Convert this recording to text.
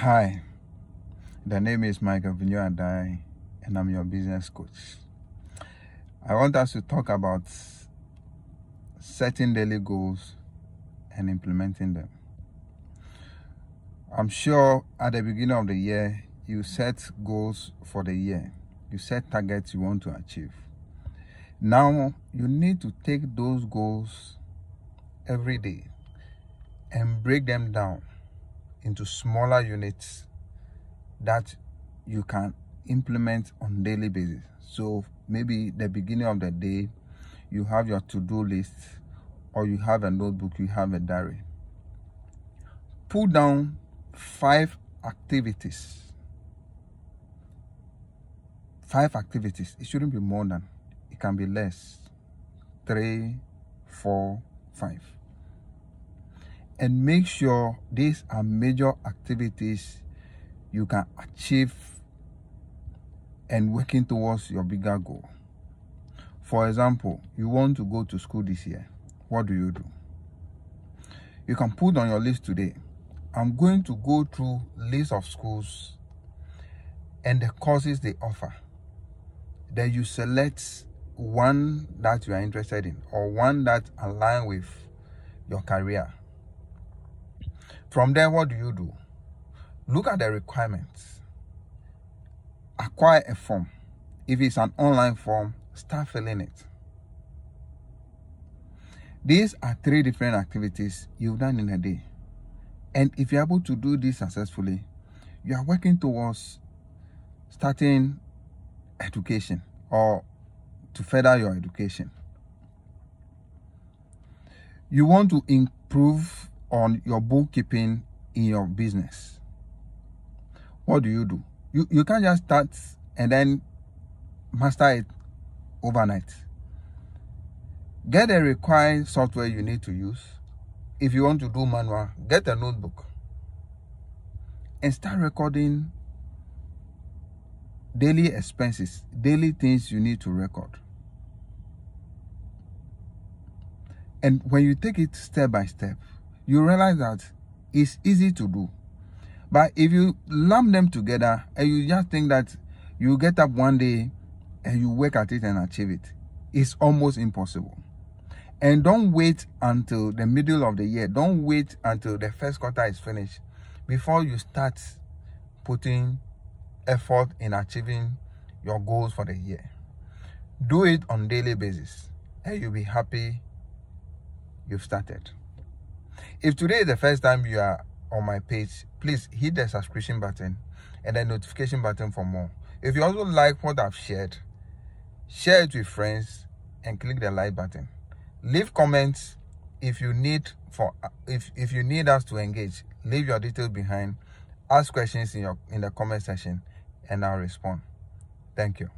Hi, the name is Michael Vigneault Adai, and I'm your business coach. I want us to talk about setting daily goals and implementing them. I'm sure at the beginning of the year, you set goals for the year, you set targets you want to achieve. Now, you need to take those goals every day and break them down into smaller units that you can implement on daily basis. So maybe the beginning of the day you have your to-do list or you have a notebook you have a diary. Pull down five activities. Five activities. It shouldn't be more than it can be less. Three four five and make sure these are major activities you can achieve and working towards your bigger goal. For example, you want to go to school this year. What do you do? You can put on your list today. I'm going to go through list of schools and the courses they offer. Then you select one that you are interested in or one that align with your career from there, what do you do? Look at the requirements. Acquire a form. If it's an online form, start filling it. These are three different activities you've done in a day. And if you're able to do this successfully, you are working towards starting education or to further your education. You want to improve on your bookkeeping in your business. What do you do? You you can't just start and then master it overnight. Get the required software you need to use. If you want to do manual get a notebook and start recording daily expenses daily things you need to record. And when you take it step by step you realize that it's easy to do. But if you lump them together and you just think that you get up one day and you work at it and achieve it, it's almost impossible. And don't wait until the middle of the year. Don't wait until the first quarter is finished before you start putting effort in achieving your goals for the year. Do it on daily basis and you'll be happy you've started. If today is the first time you are on my page, please hit the subscription button and the notification button for more. If you also like what I've shared, share it with friends and click the like button. Leave comments if you need for if if you need us to engage. Leave your details behind. Ask questions in your in the comment section and I'll respond. Thank you.